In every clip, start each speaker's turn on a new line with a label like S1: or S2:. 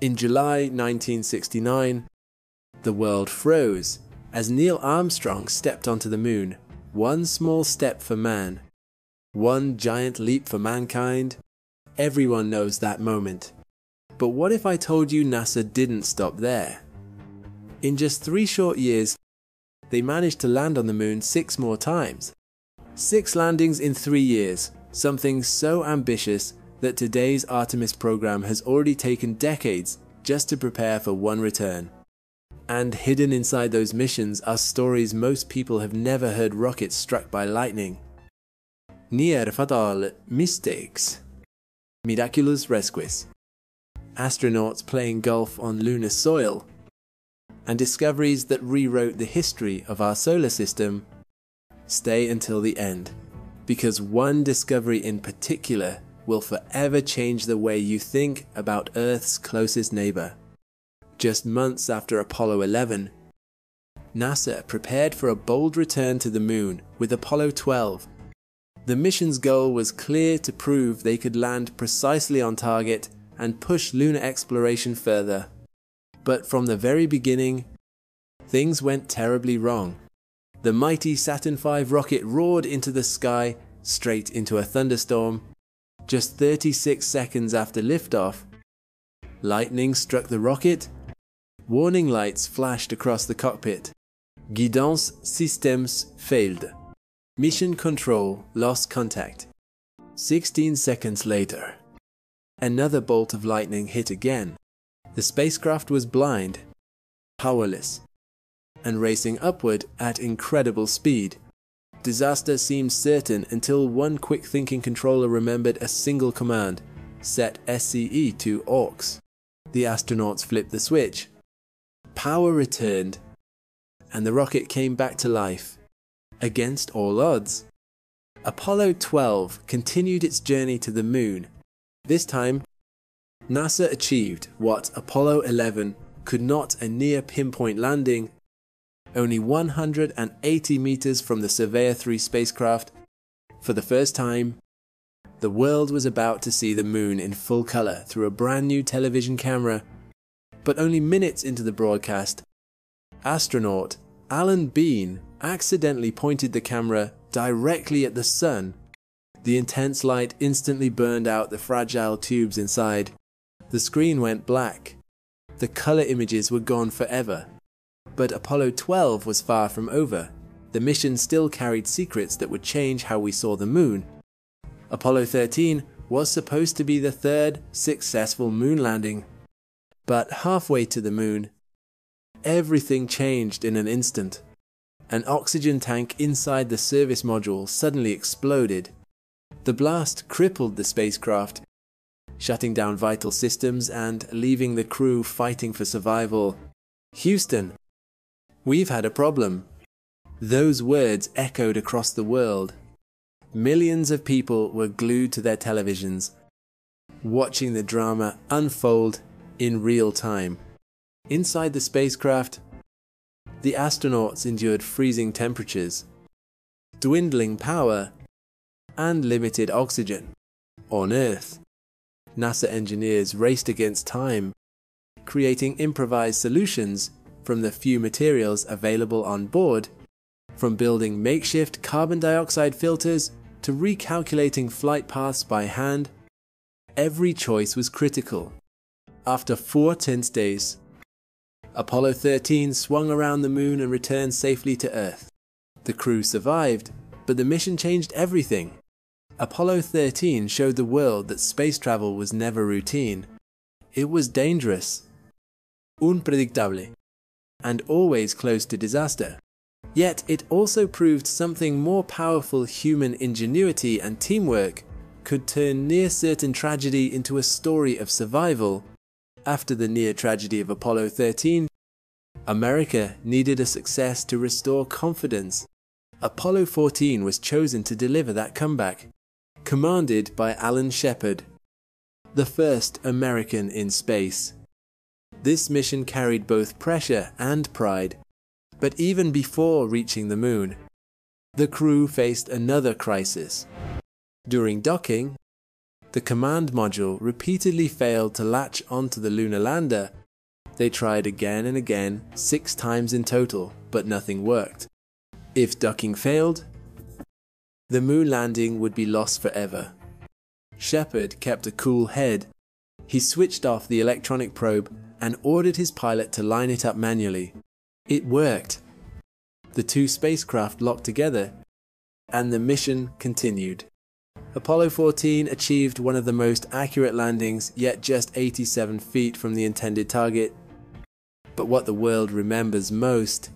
S1: In July 1969, the world froze as Neil Armstrong stepped onto the moon. One small step for man, one giant leap for mankind. Everyone knows that moment. But what if I told you NASA didn't stop there? In just three short years, they managed to land on the moon six more times. Six landings in three years, something so ambitious that today's Artemis program has already taken decades just to prepare for one return. And hidden inside those missions are stories most people have never heard rockets struck by lightning. Near fatal mistakes, miraculous rescues, astronauts playing golf on lunar soil, and discoveries that rewrote the history of our solar system. Stay until the end, because one discovery in particular will forever change the way you think about Earth's closest neighbor. Just months after Apollo 11, NASA prepared for a bold return to the moon with Apollo 12. The mission's goal was clear to prove they could land precisely on target and push lunar exploration further. But from the very beginning, things went terribly wrong. The mighty Saturn V rocket roared into the sky straight into a thunderstorm just 36 seconds after liftoff, lightning struck the rocket, warning lights flashed across the cockpit. Guidance systems failed. Mission control lost contact. 16 seconds later, another bolt of lightning hit again. The spacecraft was blind, powerless, and racing upward at incredible speed. Disaster seemed certain until one quick thinking controller remembered a single command set SCE to AUX. The astronauts flipped the switch. Power returned, and the rocket came back to life, against all odds. Apollo 12 continued its journey to the moon. This time, NASA achieved what Apollo 11 could not a near pinpoint landing only 180 meters from the Surveyor 3 spacecraft, for the first time, the world was about to see the moon in full color through a brand new television camera. But only minutes into the broadcast, astronaut Alan Bean accidentally pointed the camera directly at the sun. The intense light instantly burned out the fragile tubes inside. The screen went black. The color images were gone forever. But Apollo 12 was far from over. The mission still carried secrets that would change how we saw the moon. Apollo 13 was supposed to be the third successful moon landing. But halfway to the moon, everything changed in an instant. An oxygen tank inside the service module suddenly exploded. The blast crippled the spacecraft, shutting down vital systems and leaving the crew fighting for survival. Houston, We've had a problem. Those words echoed across the world. Millions of people were glued to their televisions, watching the drama unfold in real time. Inside the spacecraft, the astronauts endured freezing temperatures, dwindling power, and limited oxygen. On Earth, NASA engineers raced against time, creating improvised solutions from the few materials available on board, from building makeshift carbon dioxide filters to recalculating flight paths by hand, every choice was critical. After four tense days, Apollo 13 swung around the moon and returned safely to Earth. The crew survived, but the mission changed everything. Apollo 13 showed the world that space travel was never routine. It was dangerous, unpredictable, and always close to disaster. Yet it also proved something more powerful human ingenuity and teamwork could turn near certain tragedy into a story of survival. After the near tragedy of Apollo 13, America needed a success to restore confidence. Apollo 14 was chosen to deliver that comeback, commanded by Alan Shepard, the first American in space. This mission carried both pressure and pride. But even before reaching the moon, the crew faced another crisis. During docking, the command module repeatedly failed to latch onto the lunar lander. They tried again and again, six times in total, but nothing worked. If docking failed, the moon landing would be lost forever. Shepard kept a cool head. He switched off the electronic probe and ordered his pilot to line it up manually. It worked. The two spacecraft locked together, and the mission continued. Apollo 14 achieved one of the most accurate landings, yet just 87 feet from the intended target. But what the world remembers most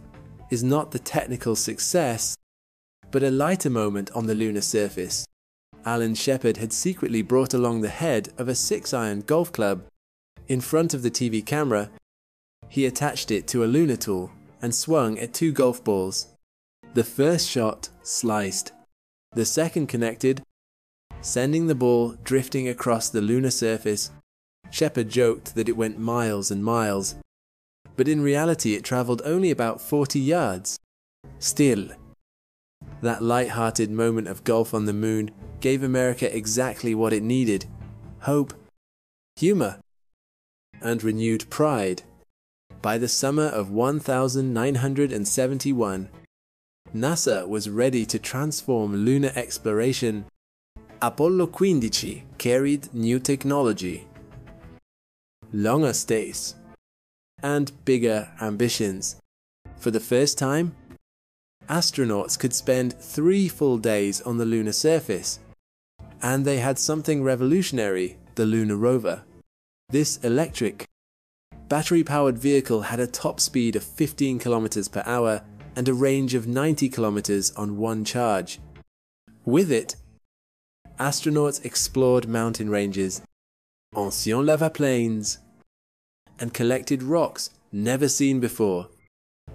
S1: is not the technical success, but a lighter moment on the lunar surface. Alan Shepard had secretly brought along the head of a six iron golf club. In front of the TV camera, he attached it to a lunar tool and swung at two golf balls. The first shot sliced. The second connected sending the ball drifting across the lunar surface. Shepard joked that it went miles and miles, but in reality it travelled only about 40 yards. Still, that light-hearted moment of golf on the moon gave America exactly what it needed hope, humour, and renewed pride. By the summer of 1971, NASA was ready to transform lunar exploration Apollo 15 carried new technology, longer stays, and bigger ambitions. For the first time, astronauts could spend three full days on the lunar surface, and they had something revolutionary the lunar rover. This electric, battery powered vehicle had a top speed of 15 km per hour and a range of 90 km on one charge. With it, astronauts explored mountain ranges, ancient lava plains, and collected rocks never seen before.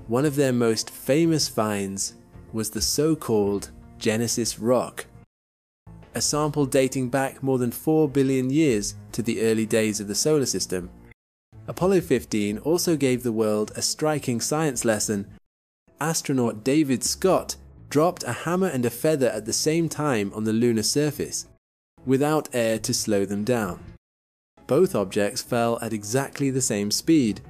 S1: One of their most famous finds was the so-called Genesis Rock, a sample dating back more than 4 billion years to the early days of the solar system. Apollo 15 also gave the world a striking science lesson. Astronaut David Scott dropped a hammer and a feather at the same time on the lunar surface, without air to slow them down. Both objects fell at exactly the same speed.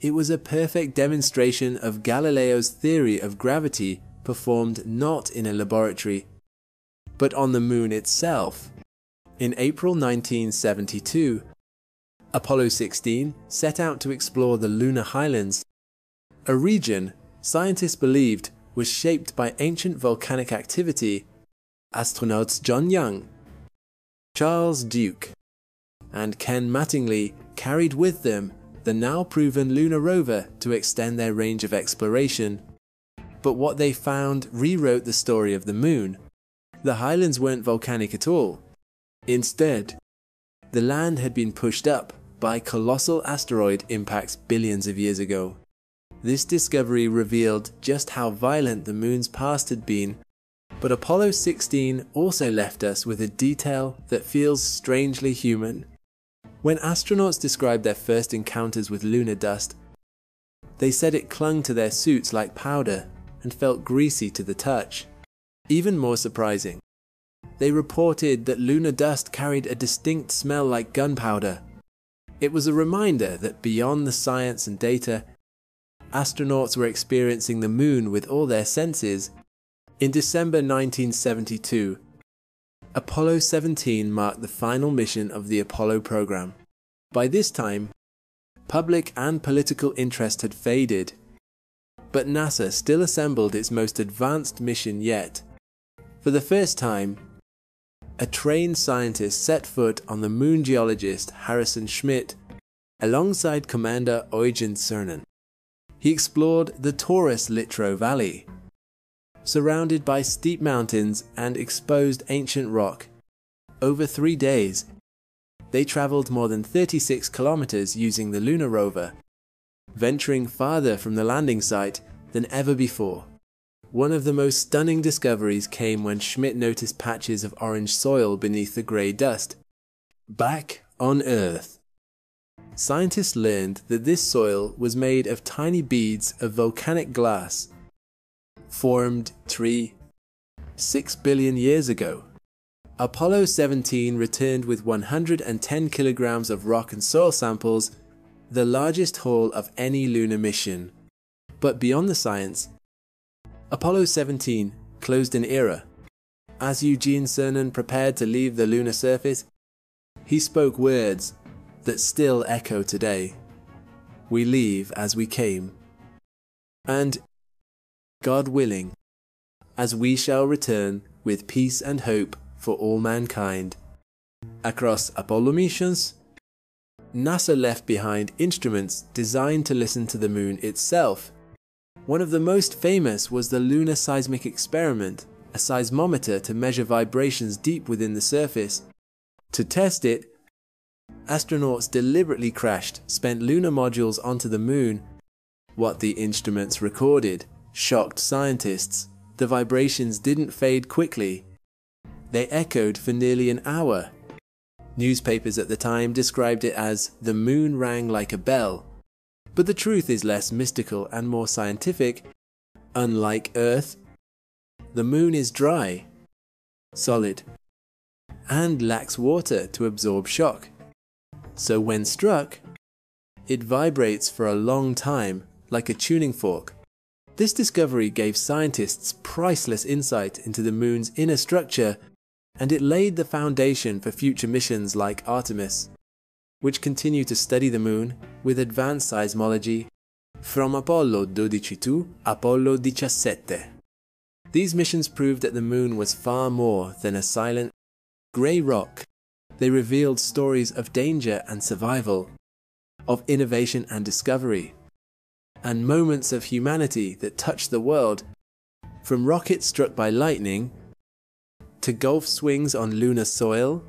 S1: It was a perfect demonstration of Galileo's theory of gravity performed not in a laboratory, but on the moon itself. In April 1972, Apollo 16 set out to explore the lunar highlands, a region scientists believed was shaped by ancient volcanic activity, astronauts John Young, Charles Duke, and Ken Mattingly carried with them the now proven lunar rover to extend their range of exploration. But what they found rewrote the story of the moon. The highlands weren't volcanic at all. Instead, the land had been pushed up by colossal asteroid impacts billions of years ago. This discovery revealed just how violent the moon's past had been, but Apollo 16 also left us with a detail that feels strangely human. When astronauts described their first encounters with lunar dust, they said it clung to their suits like powder and felt greasy to the touch. Even more surprising, they reported that lunar dust carried a distinct smell like gunpowder. It was a reminder that beyond the science and data, astronauts were experiencing the moon with all their senses. In December 1972, Apollo 17 marked the final mission of the Apollo program. By this time, public and political interest had faded, but NASA still assembled its most advanced mission yet. For the first time, a trained scientist set foot on the moon geologist Harrison Schmitt alongside Commander Eugene Cernan he explored the Taurus Littrow Valley. Surrounded by steep mountains and exposed ancient rock, over three days, they travelled more than 36 kilometers using the lunar rover, venturing farther from the landing site than ever before. One of the most stunning discoveries came when Schmitt noticed patches of orange soil beneath the grey dust. Back on Earth, scientists learned that this soil was made of tiny beads of volcanic glass formed 3 6 billion years ago. Apollo 17 returned with 110 kilograms of rock and soil samples, the largest haul of any lunar mission. But beyond the science, Apollo 17 closed an era. As Eugene Cernan prepared to leave the lunar surface, he spoke words that still echo today. We leave as we came. And, God willing, as we shall return with peace and hope for all mankind. Across Apollo missions, NASA left behind instruments designed to listen to the moon itself. One of the most famous was the Lunar Seismic Experiment, a seismometer to measure vibrations deep within the surface. To test it, astronauts deliberately crashed spent lunar modules onto the moon. What the instruments recorded shocked scientists. The vibrations didn't fade quickly, they echoed for nearly an hour. Newspapers at the time described it as the moon rang like a bell. But the truth is less mystical and more scientific. Unlike Earth, the moon is dry, solid, and lacks water to absorb shock. So when struck, it vibrates for a long time like a tuning fork. This discovery gave scientists priceless insight into the moon's inner structure and it laid the foundation for future missions like Artemis, which continue to study the moon with advanced seismology from Apollo 12 to Apollo 17. These missions proved that the moon was far more than a silent, grey rock. They revealed stories of danger and survival, of innovation and discovery, and moments of humanity that touched the world. From rockets struck by lightning to golf swings on lunar soil,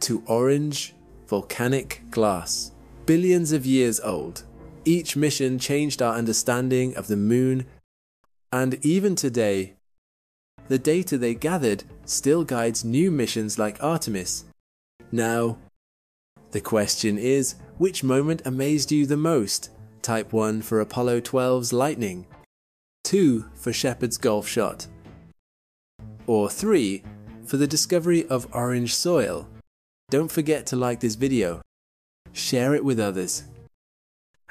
S1: to orange, volcanic glass. Billions of years old, each mission changed our understanding of the moon, and even today, the data they gathered still guides new missions like Artemis. Now, the question is which moment amazed you the most? Type 1 for Apollo 12's Lightning, 2 for Shepard's golf shot, or 3 for the discovery of orange soil. Don't forget to like this video, share it with others,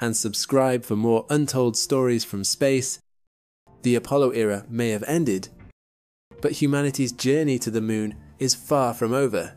S1: and subscribe for more untold stories from space. The Apollo era may have ended, but humanity's journey to the moon is far from over.